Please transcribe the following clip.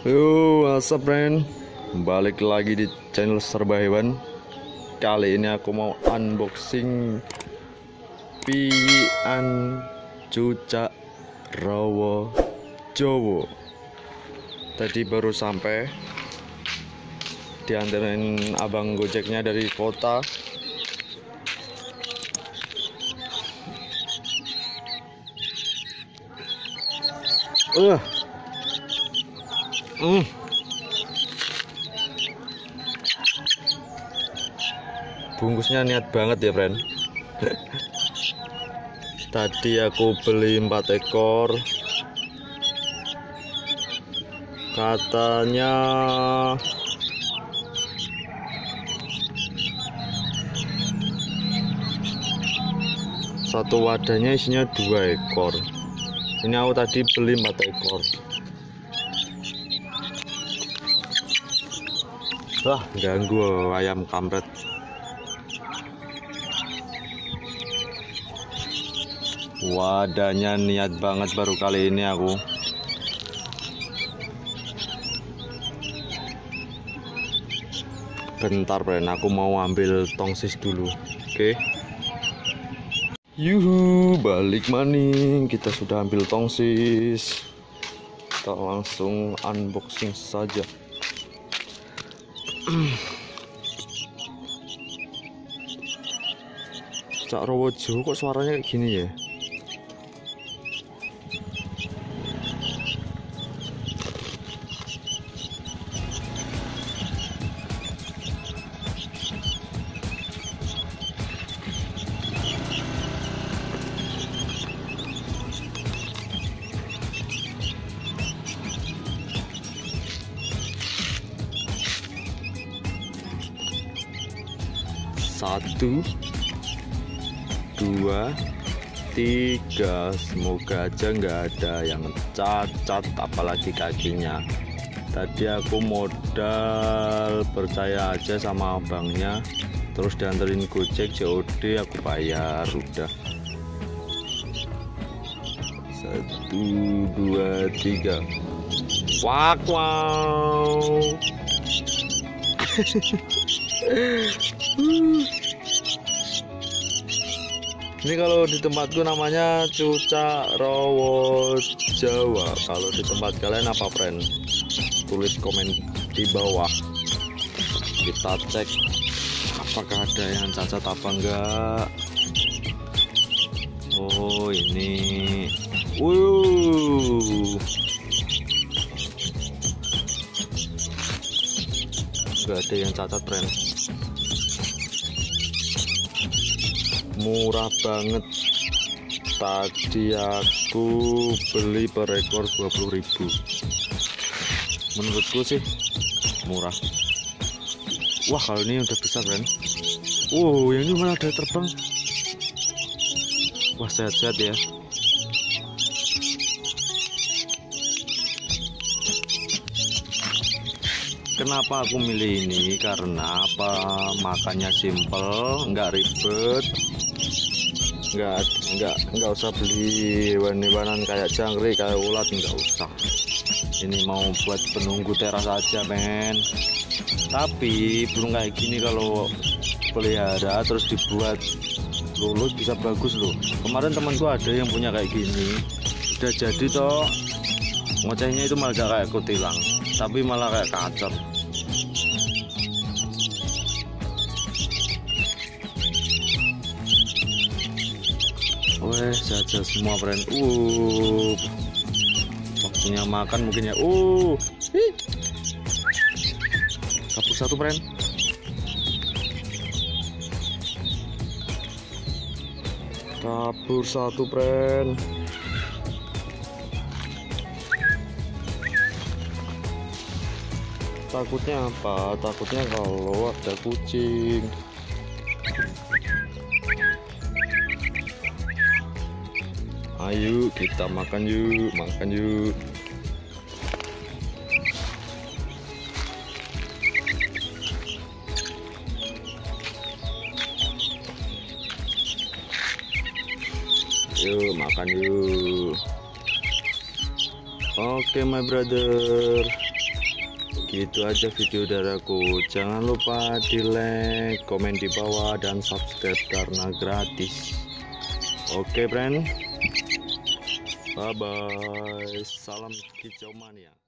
Yo, what's up friend? Balik lagi di channel Serba Hewan Kali ini aku mau unboxing Pian Cucak Rawa Jowo Tadi baru sampai Diantarin abang gojeknya dari kota Uh. Hmm. Bungkusnya niat banget ya, friend. Tadi aku beli 4 ekor. Katanya satu wadahnya isinya dua ekor. Ini aku tadi beli 4 ekor. Wah, ganggu ayam kampret. Wadahnya niat banget baru kali ini aku. Bentar, Bren, aku mau ambil tongsis dulu. Oke. Yuhu, balik maning. Kita sudah ambil tongsis. Kita langsung unboxing saja. Cak Rawojo kok suaranya kayak gini ya? Satu, dua, tiga. Semoga aja nggak ada yang cacat, apalagi kakinya. Tadi aku modal percaya aja sama abangnya, terus dianterin gojek COD aku bayar udah. Satu, dua, tiga. Wak wow. Ini kalau di tempatku namanya cuca rowo Jawa. Kalau di tempat kalian apa, friend? Tulis komen di bawah. Kita cek apakah ada yang cacat apa enggak. Oh, ini. Wuh. Enggak ada yang cacat, friend. murah banget. Tadi aku beli per ekor 20.000 menurutku sih murah. Wah kalau ini udah besar kan wow yang ini malah ada terbang. Wah sehat-sehat ya kenapa aku milih ini? Karena apa? Makannya simple nggak ribet. Nggak nggak nggak usah beli hewan-hewanan kayak jangkrik kayak ulat nggak usah. Ini mau buat penunggu teras aja men. Tapi belum kayak gini kalau pelihara terus dibuat lulus bisa bagus loh. Kemarin temanku ada yang punya kayak gini. Udah jadi toh ngocehnya itu malah kayak kutilang tapi malah kayak kacang Weh, saja semua friend. Uh, waktunya makan mungkin ya. Uh, satu satu friend. Kabur satu friend. Takutnya apa? Takutnya kalau ada kucing. Ayo kita makan yuk, makan yuk. Yuk makan yuk. Oke my brother. Gitu aja video dari aku jangan lupa di like komen di bawah dan subscribe karena gratis. Oke friend. Bye bye salam hijau mania